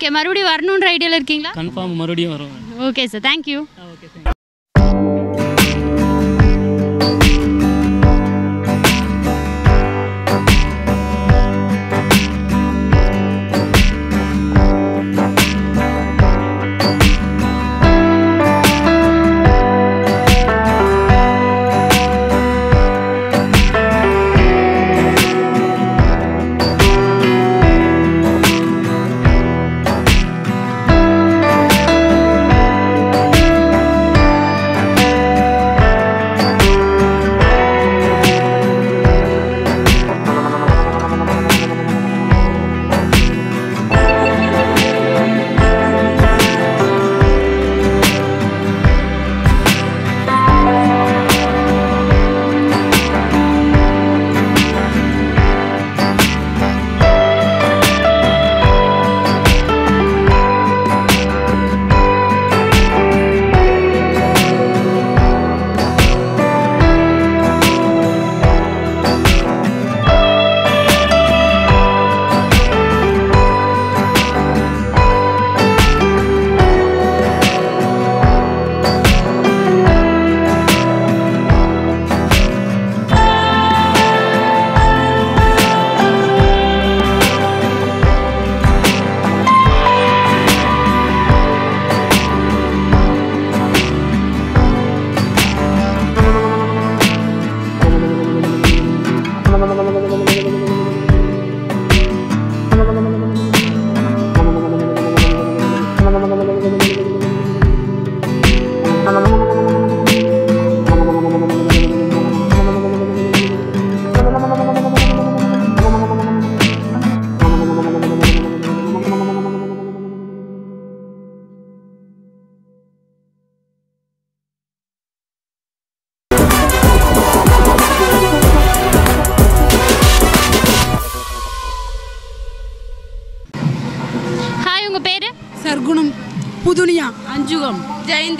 okay மறுபடியும் வரணுன்ற ஐடியாவில் இருக்கீங்களா? கன்ஃபார்ம் மறுபடியும் வரும். ஓகே சார் தேங்க்யூ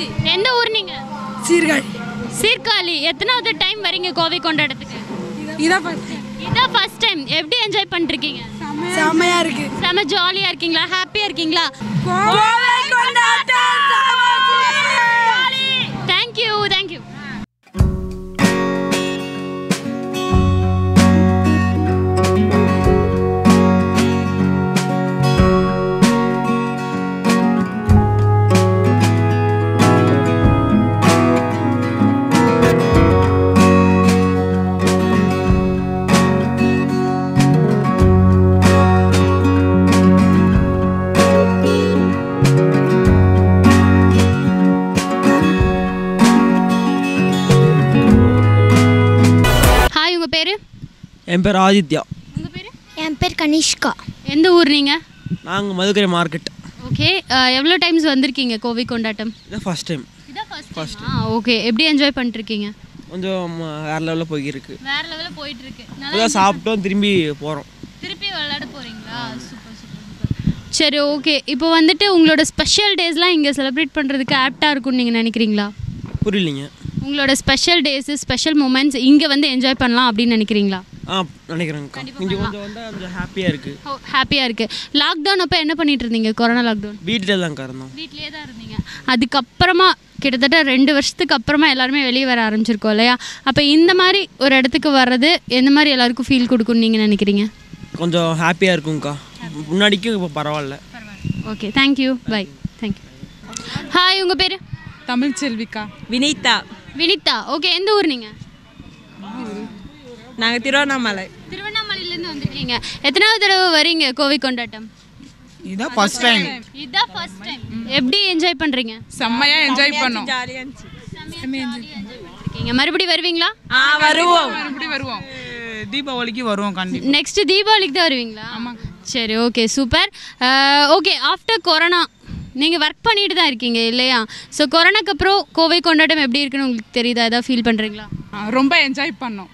ஜெயந்தி எந்த ஊர் நீங்க? சீர்காழி. சீர்காழி. எத்தனாவது டைம் வரீங்க கோவை கொண்டாட்டத்துக்கு இதான் ஃபர்ஸ்ட் இதான் ஃபர்ஸ்ட் டைம் எப்படி என்ஜாய் பண்ணிருக்கீங்க செம்மையா இருக்கு. செம ஜாலியா இருக்கீங்களா? ஹாப்பியா இருக்கீங்களா? கோவை கொண்டாட்டம்! என் பேர் ஆதித்யா. உங்க பேரு? என் பேர் கனிஷ்கா. எந்த ஊர் நீங்க? நாங்கள் மதுக்கரை மார்க்கெட். ஓகே எவ்வளோ டைம்ஸ் வந்திருக்கீங்க கோவை கொண்டாட்டம்? இதான் ஃபஸ்ட் டைம் ஃபர்ஸ்ட் ஆ ஓகே. எப்படி என்ஜாய் பண்ணிருக்கீங்க கொஞ்சம் வேறு லெவலில் போயிருக்கு. வேற லெவலில் போயிட்டு இருக்கு நல்லா சாப்பிட்டோம் திரும்பி போகிறோம் திருப்பி விளையாட போறீங்களா? Super super super. சரி ஓகே. இப்போ வந்துட்டு உங்களோட ஸ்பெஷல் டேஸ்லாம் இங்கே செலிப்ரேட் பண்ணுறதுக்கு ஆப்டாக இருக்கும்னு நீங்கள் நினைக்கிறீங்களா? புரியலிங்க. உங்களோட ஸ்பெஷல் டேஸு ஸ்பெஷல் மூமெண்ட்ஸ் இங்கே வந்து என்ஜாய் பண்ணலாம் அப்படின்னு நினைக்கிறீங்களா? ஆ நினைக்கிறேங்க்கா இங்கே கொஞ்சம் வந்தால் கொஞ்சம் ஹாப்பியாக இருக்குது ஓ ஹாப்பியாக இருக்குது லாக்டவுன் அப்போ என்ன பண்ணிட்டு இருந்தீங்க? கொரோனா லாக்டவுன் வீட்டில் தான்க்கா இருந்தோம். வீட்லேயே தான் இருந்தீங்க. அதுக்கப்புறமா கிட்டத்தட்ட ரெண்டு வருஷத்துக்கு அப்புறமா எல்லாருமே வெளியே வர ஆரம்பிச்சிருக்கோம் இல்லையா? அப்போ இந்த மாதிரி ஒரு இடத்துக்கு வர்றது எந்த மாதிரி எல்லாருக்கும் ஃபீல் கொடுக்கும்னு நீங்கள் நினைக்கிறீங்க? கொஞ்சம் ஹாப்பியாக இருக்கும்க்கா. முன்னாடிக்கும் இப்போ பரவாயில்ல. Okay thank you bye thank you hi உங்கள் பேர்? தமிழ் செல்விக்கா வினிதா. வினிதா. ஓகே எந்த ஊர் நீங்கள் நாங்கள் திருவண்ணாமலை. திருவண்ணாமலையிலேருந்து வந்திருக்கீங்க. எத்தனாவது தடவை வரீங்க கோவை கொண்டாட்டம்? இதான் ஃபர்ஸ்ட் டைம் இதுதான் ஃபர்ஸ்ட் டைம் எப்படி என்ஜாய் பண்ணுறீங்க செம்மையா என்ஜாய் பண்ணோம். ஜாலியாக இருந்துச்சு. இருக்கீங்க மறுபடியும் வருவீங்களா? ஆ வருவோம். மறுபடியும் வருவோம். தீபாவளிக்கு வருவோம் கண்டிப்பா. நெக்ஸ்ட் தீபாவளிக்கு தான் வருவீங்களா? சரி okay super okay after corona நீங்கள் ஒர்க் பண்ணிட்டு தான் இருக்கீங்க இல்லையா? ஸோ கொரோனாக்கு அப்புறம் கோவை கொண்டாட்டம் எப்படி இருக்குன்னு உங்களுக்கு தெரியுதா? ஏதாவது ஃபீல் பண்ணுறீங்களா ரொம்ப என்ஜாய் பண்ணோம்.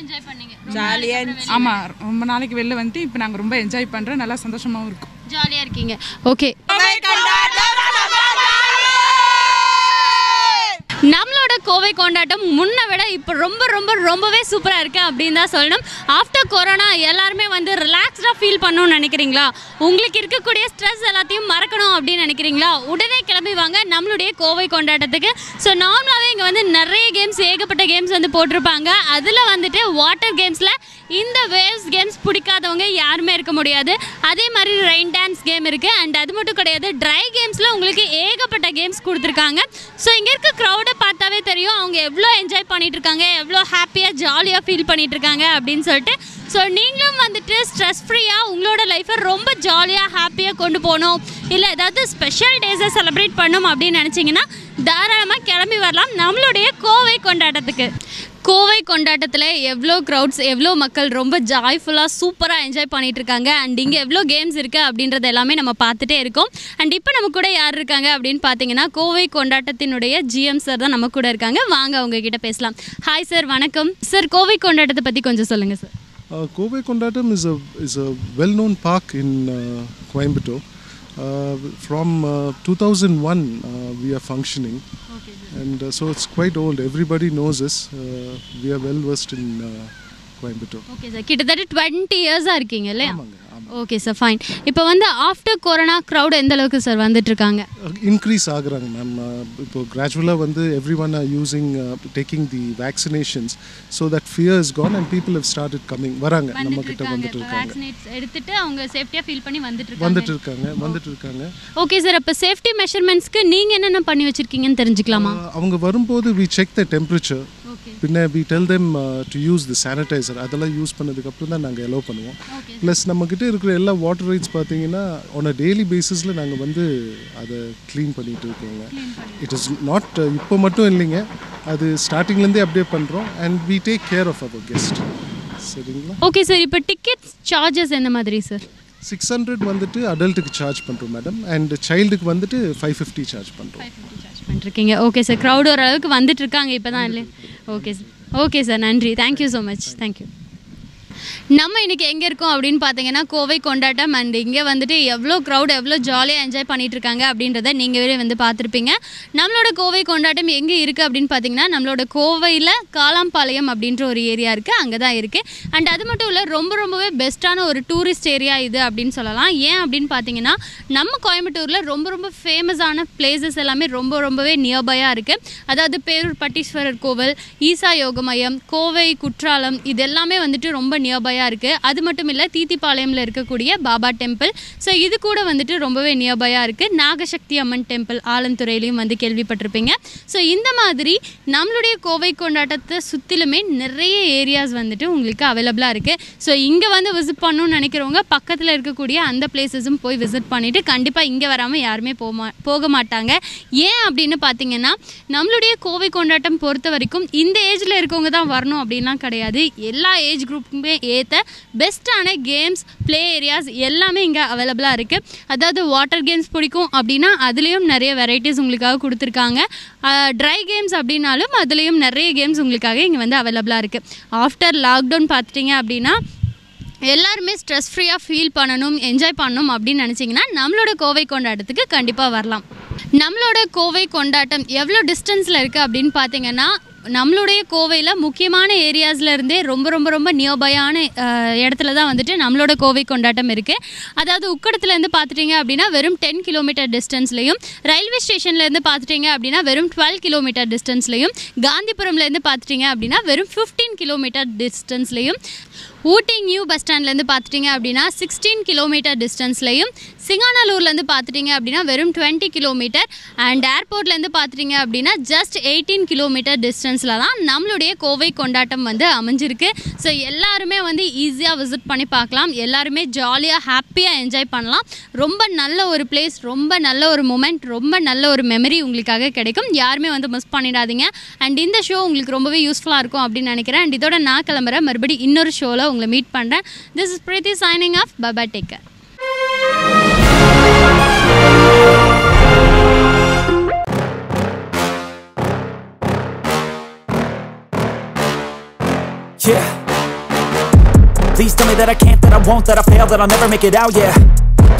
என்ஜாய் பண்ணீங்க. ஜாலியாக இருந்துச்சு. ஆமா ரொம்ப நாளைக்கு வெளில வந்துட்டு இப்போ நாங்கள் ரொம்ப என்ஜாய் பண்றோம். நல்லா சந்தோஷமாவும் இருக்கும். ஜாலியாக இருக்கீங்க. ஓகே கோவை கொண்டாட்டம் முன்னை விட இப்போ ரொம்ப ரொம்ப ரொம்பவே சூப்பராக இருக்குது அப்படின்னு தான் சொல்லணும். ஆஃப்டர் கொரோனா எல்லாருமே வந்து ரிலாக்ஸ்டாக ஃபீல் பண்ணணும்னு நினைக்கிறீங்களா? உங்களுக்கு இருக்கக்கூடிய ஸ்ட்ரெஸ் எல்லாத்தையும் மறக்கணும் அப்படின்னு நினைக்கிறீங்களா? உடனே கிளம்பி வாங்க நம்மளுடைய கோவை கொண்டாட்டத்துக்கு. ஸோ நார்மலாகவே இங்கே வந்து நிறைய கேம்ஸ் ஏகப்பட்ட கேம்ஸ் வந்து போட்டிருப்பாங்க. அதில் வந்துட்டு வாட்டர் கேம்ஸில் இந்த வேவ்ஸ் கேம்ஸ் பிடிக்காதவங்க யாருமே இருக்க முடியாது. அதே மாதிரி ரெயின் டான்ஸ் கேம் இருக்குது அண்ட் அது மட்டும் கிடையாது ட்ரை கேம்ஸில் உங்களுக்கு ஏகப்பட்ட கேம்ஸ் கொடுத்துருக்காங்க. ஸோ இங்கே இருக்க க்ரௌடை பார்த்தாவே தெரியும். அவங்க எவ்வளோ என்ஜாய் பண்ணிகிட்ருக்காங்க இருக்காங்க எவ்வளோ ஹாப்பியாக ஜாலியாக ஃபீல் பண்ணிகிட்ருக்காங்க இருக்காங்க அப்படின்னு சொல்லிட்டு ஸோ நீங்களும் வந்துட்டு ஸ்ட்ரெஸ் ஃப்ரீயாக உங்களோட லைஃப்பை ரொம்ப ஜாலியாக ஹாப்பியாக கொண்டு போகணும். இல்லை ஏதாவது ஸ்பெஷல் டேஸை செலிப்ரேட் பண்ணணும் அப்படின்னு நினச்சிங்கன்னா தாராளமாக கிளம்பி வரலாம். நம்மளுடைய கோவை கொண்டாட்டத்துக்கு. கோவை கொண்டாட்டத்தில் எவ்வளோ க்ரௌட்ஸ் எவ்வளோ மக்கள் ரொம்ப ஜாய்ஃபுல்லாக சூப்பராக என்ஜாய் பண்ணிகிட்டு இருக்காங்க. அண்ட் இங்கே எவ்வளோ கேம்ஸ் இருக்குது அப்படின்றது எல்லாமே நம்ம பார்த்துட்டே இருக்கோம். அண்ட் இப்போ நம்ம கூட யார் இருக்காங்க அப்படின்னு பார்த்தீங்கன்னா கோவை கொண்டாட்டத்தினுடைய ஜிஎம் சார் தான் நம்ம கூட இருக்காங்க. வாங்க அவங்க கிட்ட பேசலாம். ஹாய் சார் வணக்கம். சார் கோவை கொண்டாட்டத்தை பற்றி கொஞ்சம் சொல்லுங்கள் sir Uh, Kovai Kondatam is a is a well-known park in uh, Coimbatore. Uh, from uh, 2001, uh, we are functioning, and uh, so it's quite old. Everybody knows us. Uh, we are well versed in uh, Coimbatore. Okay sir கிட்டத்தட்ட twenty இயர்ஸாக இருக்கீங்க இல்லையா ஆமாங்க, ஆமாங்க. Okay sir fine இப்போ வந்து after corona crowd எந்த அளவுக்கு சார் வந்துட்டு இருக்காங்க இன்க்ரீஸ் ஆகுறாங்க மேம் இப்போ கிராஜுவலாக வந்து everyone are using taking the vaccinations so that fear is gone and people have started coming வராங்க நம்ம கிட்ட வந்துட்டு இருக்காங்க எடுத்துட்டு அவங்க சேஃப்டியாக ஃபீல் பண்ணி வந்துட்டு வந்துட்டு இருக்காங்க வந்துட்டு இருக்காங்க ஓகே சார் அப்போ சேஃப்டி மெஷர்மெண்ட்ஸ்க்கு நீங்கள் என்னென்ன பண்ணி வச்சிருக்கீங்கன்னு தெரிஞ்சுக்கலாமா? அவங்க வரும்போது வி செக் த டெம்பரேச்சர் பின்ன we tell them to use the sanitiser அதெல்லாம் யூஸ் பண்ணதுக்கப்புறம் தான் நாங்கள் எலோவ் பண்ணுவோம். ப்ளஸ் நம்மக்கிட்ட இருக்கிற எல்லா வாட்டர் ரைட்ஸ் பார்த்தீங்கன்னா ஆன் அ டெய்லி பேசிஸில் நாங்கள் வந்து அதை க்ளீன் பண்ணிட்டு இருக்கோங்க. இட் இஸ் நாட் இப்போ மட்டும் இல்லைங்க. அது ஸ்டார்டிங்லேருந்தே அப்படியே பண்ணுறோம் and we take care of our guest சரிங்களா? ஓகே சார் இப்போ டிக்கெட்ஸ் சார்ஜஸ் எந்த மாதிரி சார் சிக்ஸ் ஹண்ட்ரட் வந்துட்டு அடல்ட்டுக்கு சார்ஜ் பண்ணுறோம் மேடம் அண்ட் சைல்டுக்கு வந்துட்டு ஃபைவ் ஃபிஃப்டி சார்ஜ் பண்ணுறோம் பண்ணிருக்கீங்க ஓகே சார் க்ரௌட் ஓரளவுக்கு வந்துட்டு இருக்காங்க இப்போ தான் இல்லை ஓகே சார் ஓகே சார் நன்றி thank you so much thank you நம்ம இன்றைக்கி எங்கே இருக்கோம் அப்படின்னு பார்த்தீங்கன்னா கோவை கொண்டாட்டம் அண்ட் இங்கே வந்துட்டு எவ்வளோ க்ரௌட் எவ்வளோ ஜாலியாக என்ஜாய் பண்ணிகிட்டு இருக்காங்க அப்படின்றத நீங்களே வந்து பார்த்துருப்பீங்க. நம்மளோட கோவை கொண்டாட்டம் எங்கே இருக்குது அப்படின்னு பார்த்தீங்கன்னா நம்மளோட கோவையில் காலாம்பாளையம் அப்படின்ற ஒரு ஏரியா இருக்குது அங்கே தான் இருக்குது அண்ட் அது மட்டும் இல்லை ரொம்ப ரொம்பவே பெஸ்ட்டான ஒரு டூரிஸ்ட் ஏரியா இது அப்படின்னு சொல்லலாம். ஏன் அப்படின்னு பார்த்தீங்கன்னா நம்ம கோயம்புத்தூரில் ரொம்ப ரொம்ப ஃபேமஸான பிளேசஸ் எல்லாமே ரொம்ப ரொம்பவே நியர்பையாக இருக்குது அதாவது பேரூர் பட்டீஸ்வரர் கோவில் ஈசா யோக மையம் கோவை குற்றாலம் இது எல்லாமே வந்துட்டு ரொம்ப நியர் நியர்பையாக இருக்குது அது மட்டும் இல்லை தீத்திப்பாளையமில் இருக்கக்கூடிய பாபா டெம்பிள். ஸோ இது கூட வந்துட்டு ரொம்பவே நியர்பையாக இருக்குது நாகசக்தி அம்மன் டெம்பிள் ஆலந்துறையிலையும் வந்து கேள்விப்பட்டிருப்பீங்க. ஸோ இந்த மாதிரி நம்மளுடைய கோவை கொண்டாட்டத்தை சுற்றிலுமே நிறைய ஏரியாஸ் வந்துட்டு உங்களுக்கு அவைலபிளாக இருக்குது ஸோ இங்கே வந்து விசிட் பண்ணணும்னு நினைக்கிறவங்க பக்கத்தில் இருக்கக்கூடிய அந்த பிளேசஸும் போய் விசிட் பண்ணிவிட்டு கண்டிப்பாக இங்கே வராமல் யாருமே போமா போக மாட்டாங்க. ஏன் அப்படின்னு பார்த்தீங்கன்னா நம்மளுடைய கோவை கொண்டாட்டம் பொறுத்த வரைக்கும் இந்த ஏஜில் இருக்கவங்க தான் வரணும் அப்படின்லாம் கிடையாது. எல்லா ஏஜ் குரூப்புக்குமே ஏற்ற பெஸ்ட்டான கேம்ஸ் ப்ளே ஏரியாஸ் எல்லாமே இங்கே அவைலபிளாக இருக்குது அதாவது வாட்டர் கேம்ஸ் பிடிக்கும் அப்படின்னா அதுலேயும் நிறைய வெரைட்டிஸ் உங்களுக்காக கொடுத்துருக்காங்க. ட்ரை கேம்ஸ் அப்படின்னாலும் அதுலேயும் நிறைய கேம்ஸ் உங்களுக்காக இங்கே வந்து அவைலபிளாக இருக்குது ஆஃப்டர் லாக்டவுன் பார்த்துட்டிங்க அப்படின்னா எல்லாருமே ஸ்ட்ரெஸ் ஃப்ரீயாக ஃபீல் பண்ணணும் என்ஜாய் பண்ணணும் அப்படின்னு நினச்சிங்கன்னா நம்மளோட கோவை கொண்டாட்டத்துக்கு கண்டிப்பாக வரலாம். நம்மளோட கோவை கொண்டாட்டம் எவ்வளோ டிஸ்டன்ஸில் இருக்குது அப்படின்னு பார்த்தீங்கன்னா நம்மளுடைய கோவையில் முக்கியமான ஏரியாஸில் இருந்தே ரொம்ப ரொம்ப ரொம்ப நியர்பையான இடத்துல தான் வந்துட்டு நம்மளோட கோவை கொண்டாட்டம் இருக்குது அதாவது உக்கடத்துலேருந்து பார்த்துட்டிங்க அப்படின்னா வெறும் டென் கிலோமீட்டர் டிஸ்டன்ஸ்லையும் ரயில்வே ஸ்டேஷன்லேருந்து பார்த்துட்டிங்க அப்படின்னா வெறும் டுவெல் கிலோமீட்டர் டிஸ்டன்ஸ்லையும் காந்திபுரம்லேருந்து பார்த்துட்டிங்க அப்படின்னா வெறும் ஃபிஃப்டீன் கிலோமீட்டர் டிஸ்டன்ஸ்லையும் ஊட்டி நியூ பஸ் ஸ்டாண்ட்லேருந்து பார்த்துட்டிங்க அப்படின்னா சிக்ஸ்டீன் கிலோமீட்டர் டிஸ்டன்ஸ்லையும் சிங்கானலூர்லேருந்து பார்த்துட்டிங்க அப்படின்னா வெறும் டுவெண்ட்டி கிலோமீட்டர் அண்ட் ஏர்போர்ட்லேருந்து பார்த்துட்டிங்க அப்படின்னா ஜஸ்ட் எயிட்டீன் கிலோமீட்டர் டிஸ்டன்ஸில் தான் நம்மளுடைய கோவை கொண்டாட்டம் வந்து அமைஞ்சிருக்கு. ஸோ எல்லாருமே வந்து ஈஸியாக விசிட் பண்ணி பார்க்கலாம். எல்லாருமே ஜாலியாக ஹாப்பியாக என்ஜாய் பண்ணலாம். ரொம்ப நல்ல ஒரு பிளேஸ் ரொம்ப நல்ல ஒரு மூமெண்ட் ரொம்ப நல்ல ஒரு மெமரி உங்களுக்காக கிடைக்கும். யாருமே வந்து மிஸ் பண்ணிடாதீங்க. அண்ட் இந்த ஷோ உங்களுக்கு ரொம்பவே யூஸ்ஃபுல்லாக இருக்கும் அப்படின்னு நினைக்கிறேன். அண்ட் இதோட நான் கிளம்புறேன். மறுபடி இன்னொரு ஷோவில் உங்களை மீட் பண்ணுறேன் this is Preethi signing off Baba taker Yeah. Please tell me that I can't, that I won't, that I fail, that I'll never make it out, yeah.